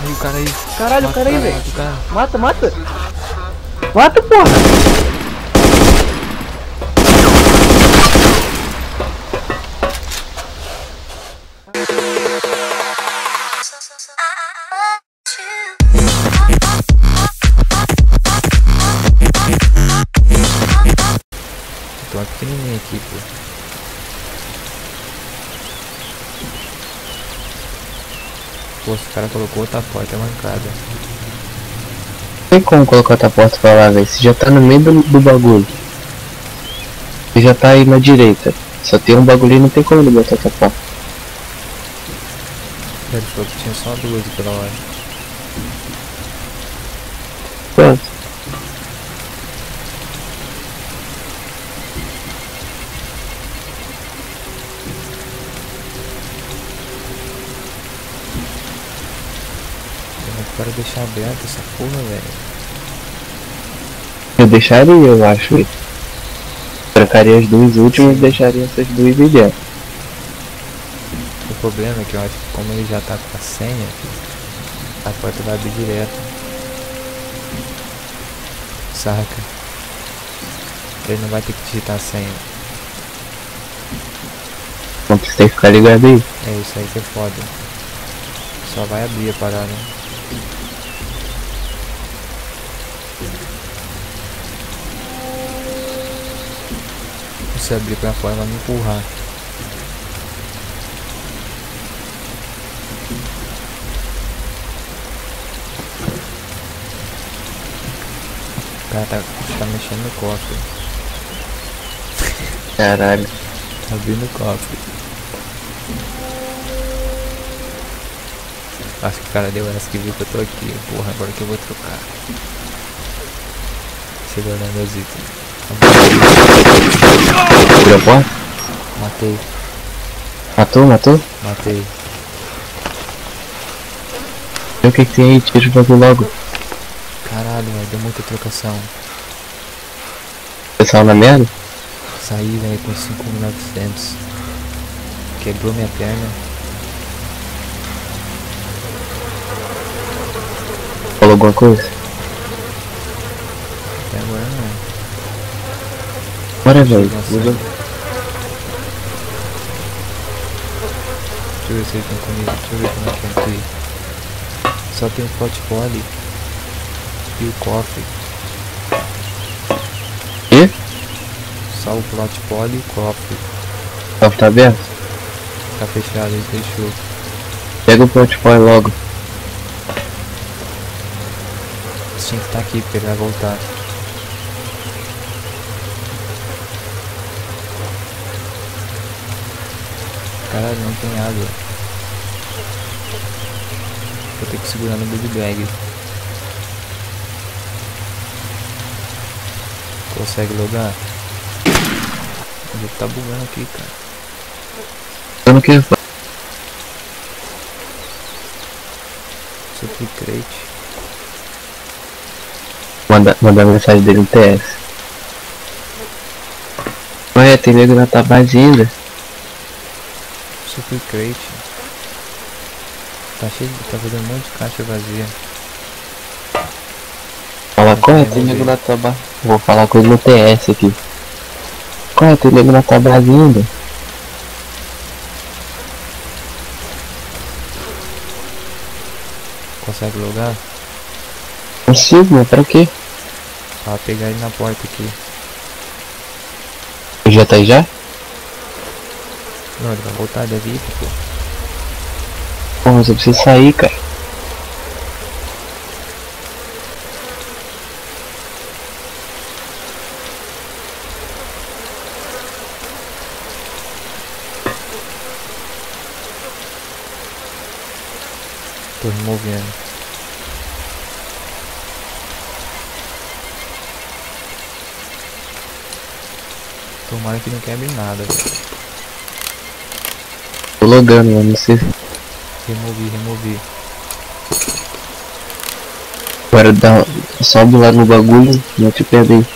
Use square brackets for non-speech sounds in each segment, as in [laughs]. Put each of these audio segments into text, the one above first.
Aí, o cara aí. Caralho, o cara aí, velho. cara. Mata, mata. Mata, porra. Tem uma pequenininha aqui, pô. Pô, esse cara colocou outra porta mancada. Não tem como colocar outra porta pra lá, velho. Você já tá no meio do, do bagulho. Você já tá aí na direita. Só tem um bagulho e não tem como ele botar outra porta. Ele falou que tinha só duas pela hora. Pronto. Eu quero deixar aberta essa porra, velho. Eu deixaria, eu acho. Trocaria as duas últimas e deixaria essas duas dentro. O problema é que eu acho que como ele já tá com a senha, a porta vai abrir direto. Saca? Ele não vai ter que digitar a senha. Você tem que ficar ligado aí. É isso aí que é foda. Só vai abrir a parada. Se abrir pra fora, vai me empurrar. O cara tá, tá mexendo no cofre. Caralho. Tá abrindo o cofre. Acho que o cara deu essa que viu que eu tô aqui. Porra, agora que eu vou trocar. Né, meus itens. Abriu a porta? Matei, Matou, matou? matei. Vê o que, que tem aí, tira o bagulho logo. Caralho, velho, deu muita trocação. Pessoal na merda? Saí, velho, com 5.900. Quebrou minha perna. Falou alguma coisa? Até agora não. Bora, velho. Nossa. Usa- Deixa eu ver se ele tem comida. Deixa eu ver como é que é aqui. Só tem o portfólio e o cofre. Quê? Só o portfólio e o cofre. O cofre tá aberto? Tá fechado, ele fechou. Pega o portfólio logo. Você tinha que estar aqui porque ele vai voltar. Caralho, não tem água. Vou ter que segurar no big bag. Consegue logar? Jogo tá bugando aqui, cara. Eu não quero. Super crate. Manda, mandar mensagem dele no TS. Ué, tem nego na tua base ainda. Super crate. Tá cheio, de- tá fazendo um monte de caixa vazia. Fala, qual é? vou nego na tua. Vou falar com ele no TS aqui. Qual é? Tem nego na tua ainda? Consegue logar? Consigo, mas pra quê? Pra pegar ele na porta aqui. Já tá aí já? Não, ele vai voltar, deve ir, pô. Pô, mas eu preciso sair, cara. Tô removendo. Tomara que não quebre nada, velho. Tô logando, mano. Você... Removi, removi. Agora dá... sobe lá no bagulho, não te perde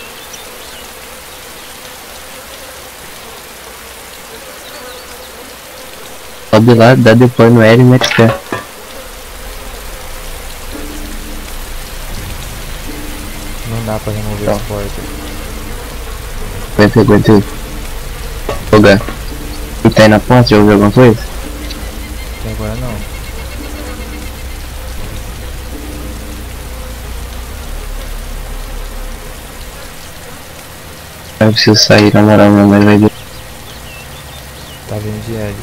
Sobe lá, dá depois no L e mete pé. Não dá pra remover tá. porta. Aguenta aí, aguenta aí. Logar. E tá aí na porta, já ouviu alguma coisa? Até agora não. Eu preciso sair, na moral, mas vai ver. Tá vindo de L.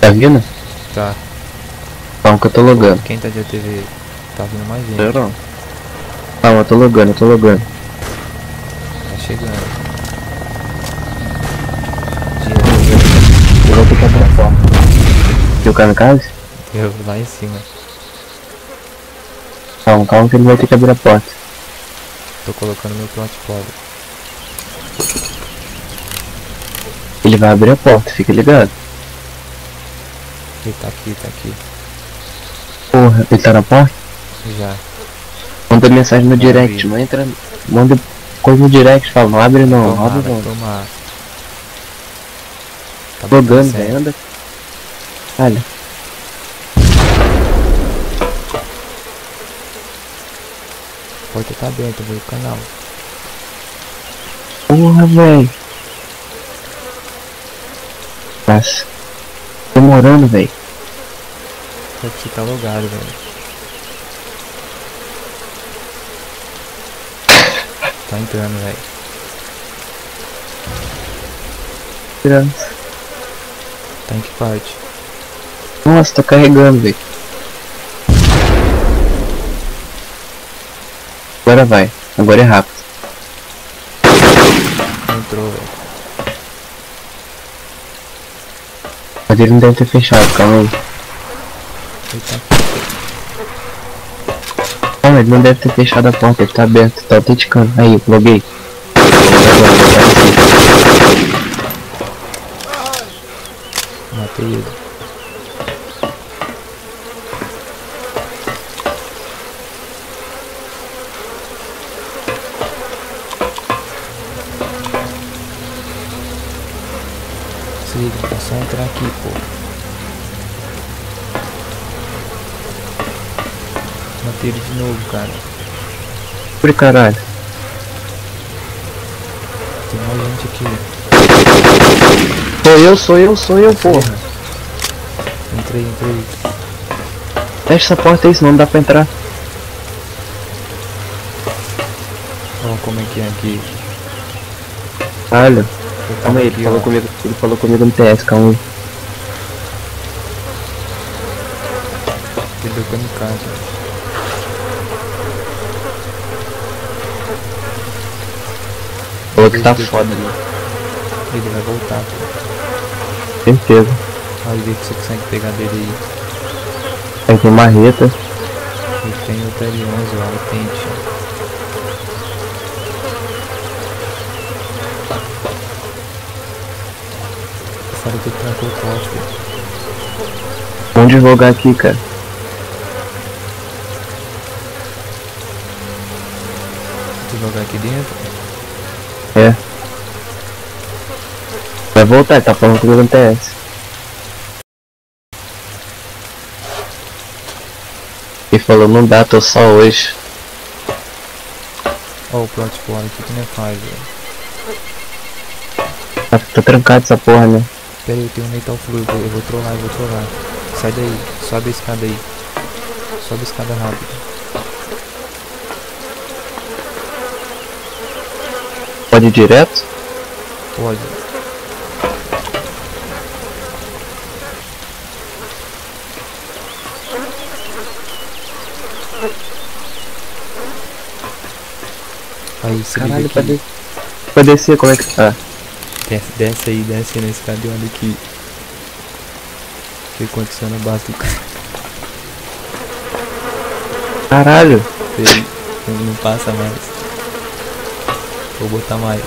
Tá vindo? Tá. Calma que eu tô logando. Quem tá de ATV? Tá vindo mais gente. Eu não. Calma, eu tô logando, eu tô logando. Tá chegando. Viu o kamikaze? Eu lá em cima. Calma, calma que ele vai ter que abrir a porta. Tô colocando meu plot Ele vai abrir a porta, fica ligado. Ele tá aqui, tá aqui. Porra, ele tá na porta? Já. Manda mensagem no Vai direct, não entra. Manda coisa no direct, fala, não abre não, não abre não. tomara. Tá Logando, velho, anda. Olha, A porta tá aberta, veio o canal. porra, velho. Nossa. Demorando, velho. Que você tá logado, velho. Tá entrando, velho. Tirando. Tá em que parte? Nossa, tô carregando, velho. Agora vai. Agora é rápido. Entrou, velho. Mas ele não deve ter fechado, calma aí. Tá Calma, ele não deve ter fechado a porta, ele tá aberto, tá autenticando. Aí, eu loguei. Matei ele. Se liga, é só entrar aqui, pô. Matei ele de novo, cara. Por caralho. Tem mais gente aqui. Sou eu, sou eu, sou eu, porra. Entrei, entrei. Fecha essa porta aí, senão não dá pra entrar. Ó, como é que é aqui. Caralho. Calma aí, ele falou comigo, ele falou comigo no TS, calma aí. Ele deu kamikaze. Falou que tá Ele- foda ali. Ele vai voltar, pô. Certeza. Aí vê que você consegue pegar dele aí. Tem que marreta. Ele tem o TL11 lá, o tente. Fora que ele trancou o cofre. Vamos divulgar aqui, cara. Jogar aqui dentro. É. Vai voltar, ele tá falando comigo no TS. Ele falou, não dá, tô só hoje. Ó o plot aqui que não faz, velho. Tá, tá trancado essa porra, né? Pera aí, eu tenho um metal fluid, eu vou trollar, eu vou trollar. Sai daí, sobe a escada aí. Sobe a escada rápido. Pode ir direto? Pode. Aí, se Caralho, liga pra, aqui. de... pra descer, como é que tá? Desce, desce aí, desce aí na escada e olha aqui. O que aconteceu na base do cara. Caralho! Ele não passa mais. Vou botar mais.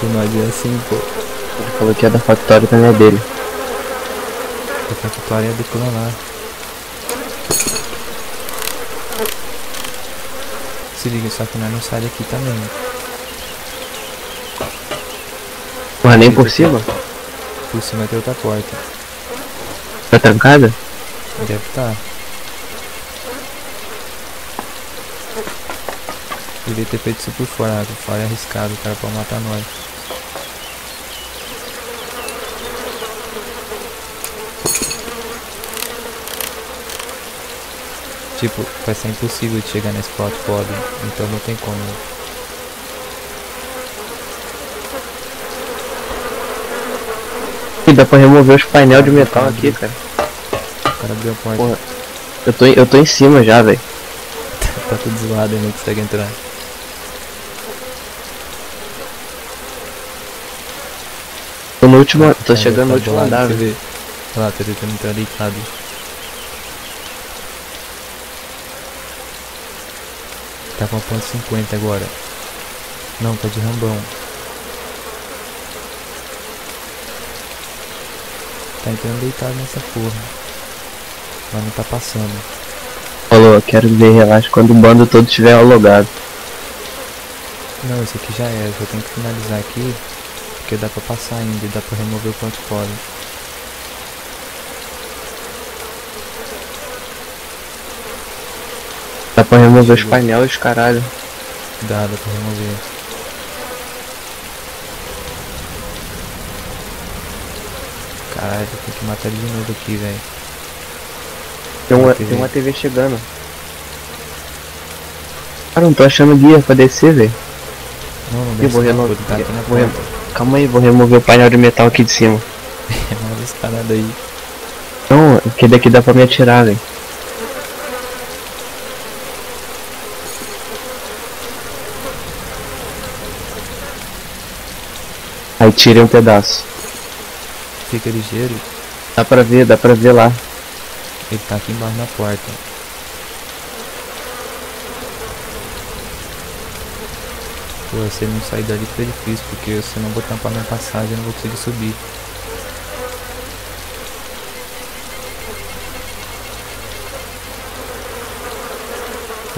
Com nós é assim, pô. Ele falou que é da factória também é dele. A factória é daquilo lá. Se liga, só que nós não sai daqui também. Né? Porra, nem por cima? Por cima tem outra porta. Tá trancada? Deve estar. Tá. Devia ter feito isso por fora, né? por fora é arriscado, o cara pode matar nós. Tipo, vai ser impossível de chegar nesse spot foda, então não tem como. E dá pra remover os painel de metal aqui, cara. O cara abriu a porta, Porra. Eu tô, em- eu tô em cima já, velho. [laughs] tá tudo zoado e não consegue entrar. Tô no último. tô chegando no tá último andar, velho. lá, tá tentando entrar deitado. Tá com a ponto 50 agora. Não, tá de rambão. Tá entrando deitado nessa porra. Mas não tá passando. Falou, eu quero ver, relaxa, quando o bando todo estiver logado. Não, esse aqui já é. Só tenho que finalizar aqui. Porque dá pra passar ainda e dá pra remover o ponto fora. Dá pra remover os painéis, caralho. Dá, dá pra remover. Caralho, tem que matar ele de novo aqui, velho. Tem uma, TV. tem uma TV chegando. Cara, não tô achando guia pra descer, velho. Não, não Eu desce vou não, renovar. pô, tá Vou. Calma aí, vou remover o painel de metal aqui de cima. É uma escalada aí. Não, que daqui dá pra me atirar, velho. Aí tirei um pedaço. Fica ligeiro. Dá pra ver, dá pra ver lá. Ele tá aqui embaixo na porta. Pô, se ele não sair dali fica difícil, porque se eu não vou tampar minha passagem eu não vou conseguir subir.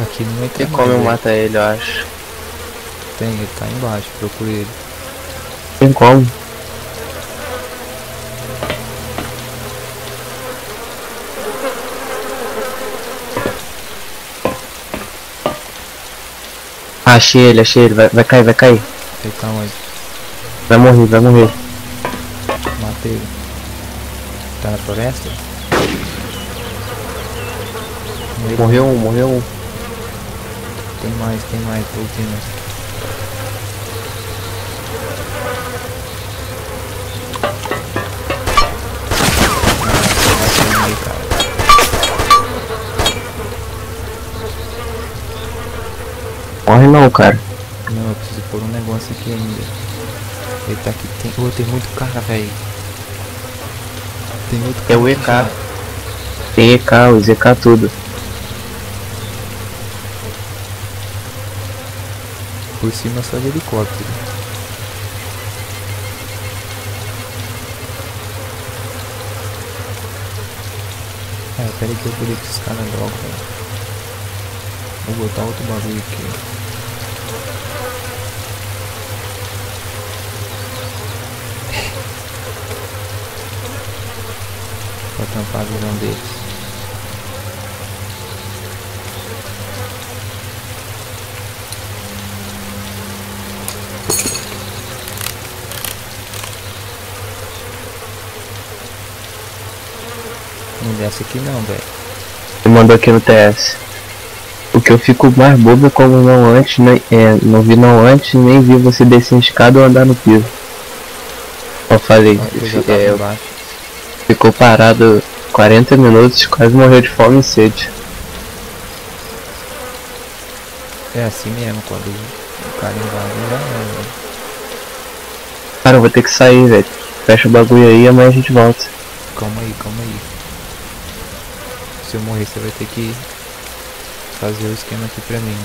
Aqui não entra Tem como eu velho. matar ele, eu acho. Tem, ele tá embaixo, procura ele. Tem como. Ah, achei ele, achei ele. Vai, vai cair, vai cair. Ele tá onde? Vai morrer, vai morrer. Matei ele. Tá na floresta? Morreu. Morreu um, morreu um. Tem mais, tem mais, tô ouvindo. Morre não, cara. Não, eu preciso pôr um negócio aqui ainda. Ele tá aqui, tem. Ô, tem muito cara, velho. Tem outro É o cara EK. já. Tem EK, os EK tudo. Por cima só de helicóptero. É, pera aí que eu vou ler esses caras logo, velho. Vou botar outro bagulho aqui. pra tampar a visão deles. Não desce aqui não, velho. Mandou aqui no TS. Que eu fico mais bobo como não antes, nem, é, não vi não antes, nem vi você descer em escada ou andar no piso. Eu falei, Ah, Eu é, embaixo. ficou parado 40 minutos, quase morreu de fome e sede. É assim mesmo, quando o cara invade, já é, velho. Cara, eu vou ter que sair, velho. Fecha o bagulho aí e amanhã a gente volta. Calma aí, calma aí. Se eu morrer, você vai ter que fazer o esquema aqui pra mim.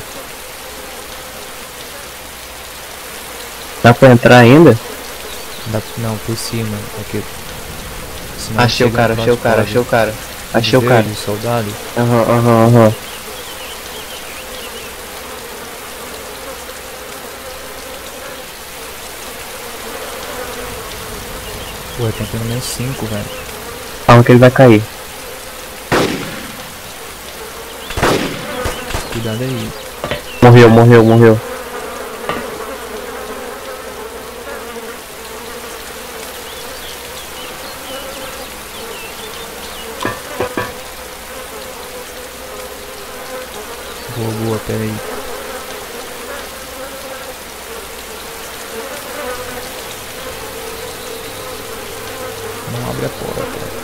Dá pra entrar ainda? Dá, não, por cima. Aqui. Senão Achei o cara, achei o cara, achei o cara. Achei o cara. soldado. Aham, aham, aham. Pô, tem pelo menos 5, velho. Calma que ele vai cair. Cuidado aí. Morreu, morreu, morreu. Boa, boa, pera aí. Não abre a porta.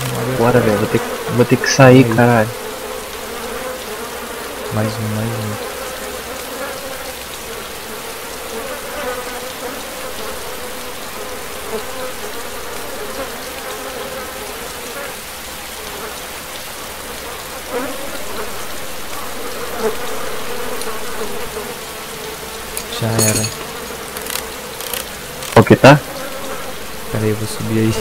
Não abre a Bora, velho. Vou ter, que- vou ter que sair, Aí. caralho. Mais um, mais um. Já era. Qual que tá? Pera aí, eu vou subir aí.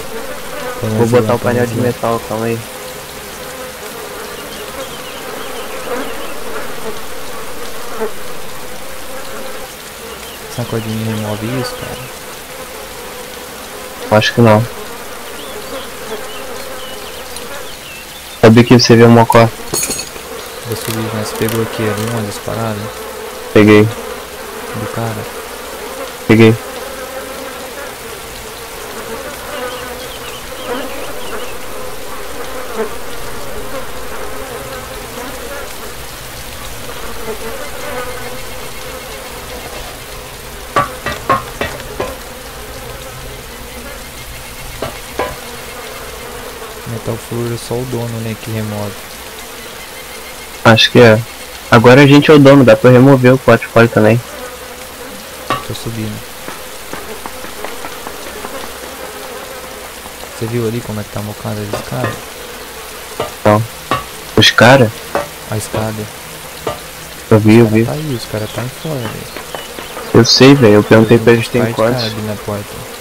Vou botar o painel de metal, calma aí. Sacodinho remove isso, cara. Acho que não. Sabia que você viu o mocó? Vou subir, mas você pegou aqui ali uma das paradas Peguei, do cara. peguei. Metal Fur é só o dono, né, que remove. Acho que é. Agora a gente é o dono, dá pra remover o portfólio também. Tô subindo. Você viu ali como é que tá mocada a escada? Os caras, A escada. eu vi, eu vi. Tá aí, os caras tá fora, velho. Eu sei, velho. Eu perguntei pra eles Tem tem quantos. cara ali na porta.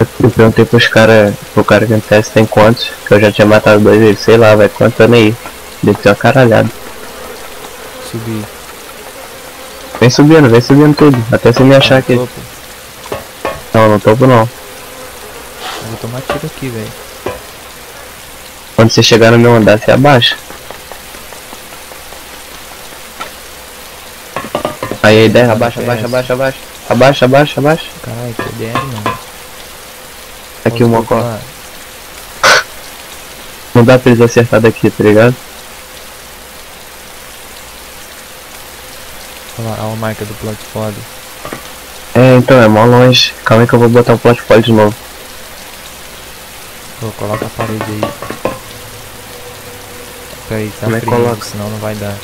Eu perguntei pros caras, pro cara que teste tem quantos, que eu já tinha matado dois vezes, sei lá, vai contando aí. Deve ter uma caralhada. Subi. Vem subindo, vem subindo tudo, até você me achar Tá aqui. no topo. Não, no topo não. Eu vou tomar tiro aqui, velho. Quando você chegar no meu andar, você abaixa. Aí a ideia, abaixa, abaixa, abaixa, abaixa. Abaixa, abaixa, abaixa. Caralho, que DR não. Aqui o mocó. Não dá pra eles acertar daqui, tá ligado? Olha lá, olha a marca do plot foda. É, então, é mó longe. Calma aí que eu vou botar o plot de novo. Pô, coloca a parede aí. Pera aí, tá Como é frio, coloca? senão não vai dar.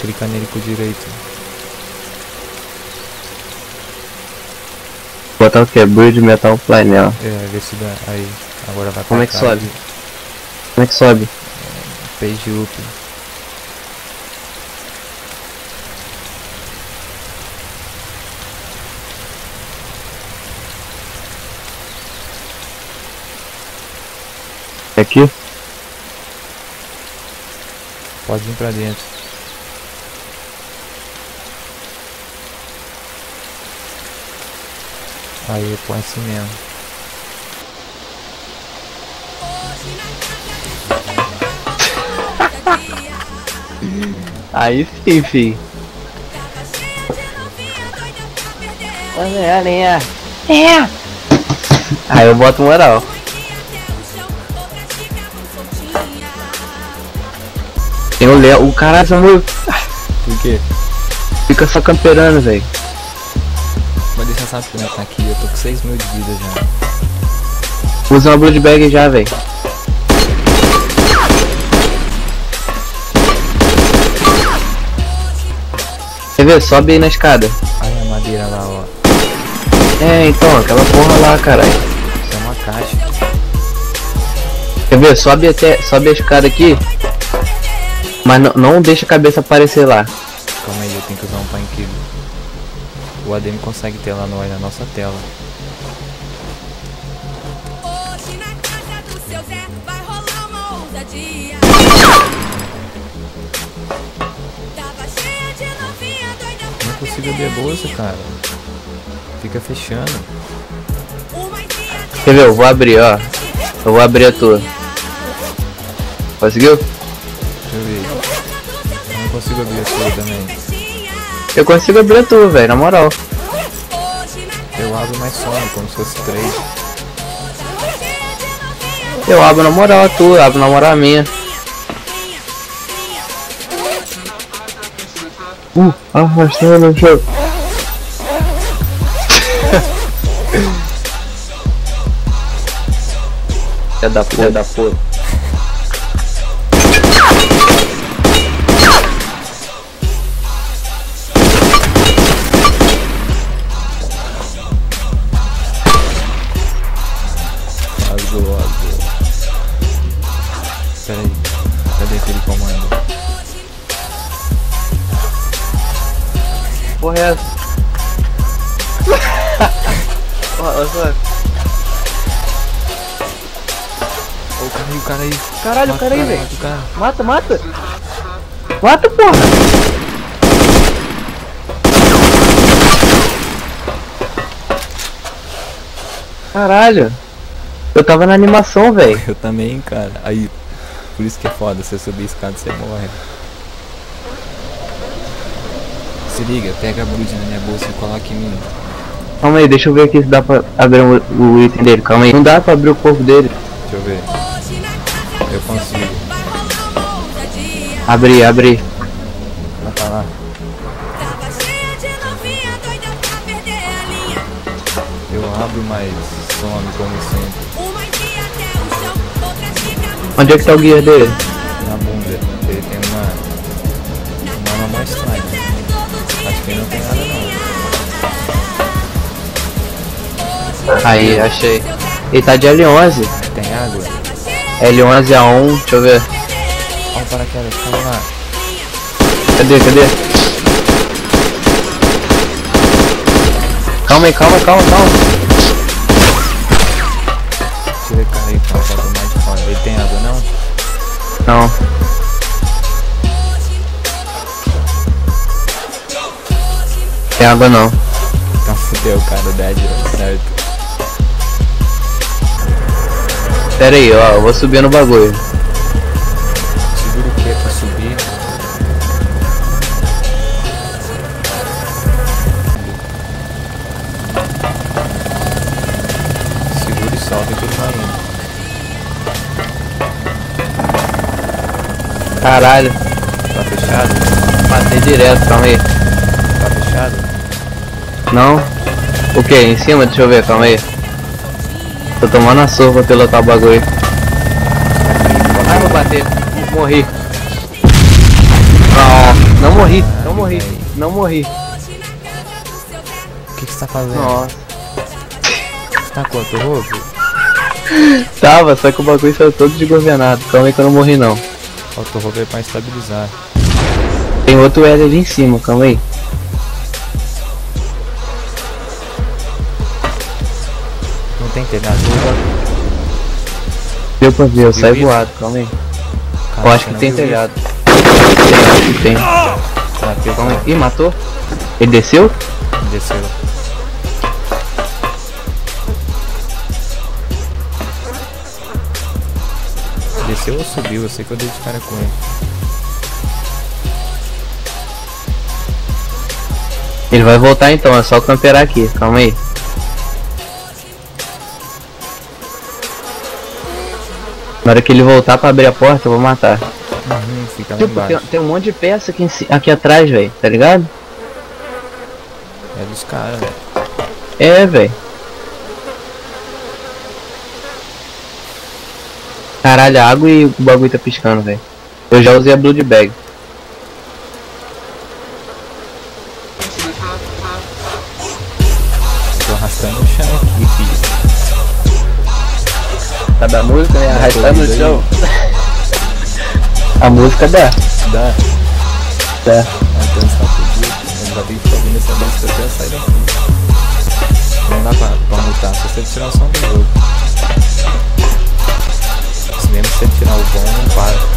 Clica nele com o direito. Botar o que? Build Metal Plane, ó. É, vê se dá. Aí, agora vai Como é que sobe? Como é que sobe? Page up. Aqui? Pode vir pra dentro. Aí, põe assim mesmo. [laughs] Aí sim, fi. Olha, É. Aí eu boto moral. Tem o Léo, o caralho, Samuel, Por quê? fica só camperando, velho. Mas deixa sabe que tá aqui, eu tô com 6 mil de vida já. Usa uma blood bag já, velho. Quer ver? Sobe aí na escada. Aí a madeira lá, ó. É, então, aquela porra lá, caralho. Tem uma caixa. Quer ver? Sobe até. Sobe a escada aqui. Mas não, não deixa a cabeça aparecer lá. Calma aí, eu tenho que usar um painkiller. O ADM consegue ter lá no na nossa tela. Hoje na casa do seu Zé vai rolar uma ousadia. Tava cheia de consigo abrir a bolsa, cara. Fica fechando. Quer ver? Eu vou abrir, ó. Eu vou abrir a tua. Conseguiu? Deixa eu ver. Eu não consigo abrir a sua também. Eu consigo abrir a tua, velho, na moral. Eu abro mais some, como se fosse três. Eu abro na moral a tua, abro na moral a minha. Uh, arrastando no chão. É da porra, é da porra. Caralho, o Mata cara aí, o velho. mata o. Mata, mata. Porra. Caralho. Eu tava na animação, velho. [laughs] Eu também, cara. Aí, por isso que é foda, você subir a escada você morre. Se liga, pega a Blood na minha bolsa e coloca em mim. Calma aí, deixa eu ver aqui se dá pra abrir o, o item dele. Calma aí. Não dá pra abrir o corpo dele. Deixa eu ver. Eu consigo. Abrir, abrir. Vai pra lá. Eu abro, mas some como sempre. Onde é que tá o gear dele? Na bunda. Ele tem uma. Uma arma mais estranha. Acho que ele não tem nada não. Aí, achei. Ele tá de L11. Tem água? L11 A1, deixa eu ver. Olha o paraquedas, calma lá. Cadê, cadê? Calma aí, calma, calma, calma. Tira o cara aí pra pra tomar de fora. Ele tem água não? Não. Tem água não. Então fudeu, cara, o Dead, certo. Pera aí, ó, eu vou subir no bagulho. Segura o que pra subir? Segura e que ele vai indo. Caralho, Tá fechado? matei direto, calma aí. Tá fechado? Não? O que? Em cima? Deixa eu ver, calma aí. Tô tomando a surra pra pilotar o bagulho. Ai, vou bater. Morri. Não, não morri, não morri, não morri. O que que você tá fazendo? Nossa. Tá com outro roubo? Tava, só que o bagulho saiu todo desgovernado. Calma aí que eu não morri não. Outro roubo é pra estabilizar. Tem outro L ali em cima, calma aí. Tem telhado? Deu pra ver, eu saí voado, calma aí. Cara, Eu acho que não tem telhado. Tem, acho que tem. Calma calma aí. Ih, matou? Ele desceu? Desceu. Desceu ou subiu? Eu sei que eu dei de cara com ele. Ele vai voltar então, é só camperar aqui, calma aí. Na hora que ele voltar pra abrir a porta, eu vou matar. Uhum, fica Tipo, tem, tem um monte de peça aqui, aqui atrás, velho, tá ligado? É dos caras, velho. É, velho. Caralho, a água e o bagulho tá piscando, velho. Eu já usei a Blood Bag. Tô arrastando o chão aqui, filho. Tá da música, né? Arrastando corrida no chão. A música dá. Dá. Dá. Então você tá fudido. Já tenho que ficar ouvindo essa música até sair daqui. Não dá pra, pra mutar, só você tirar o som do jogo. Se mesmo você tirar o bom, não para.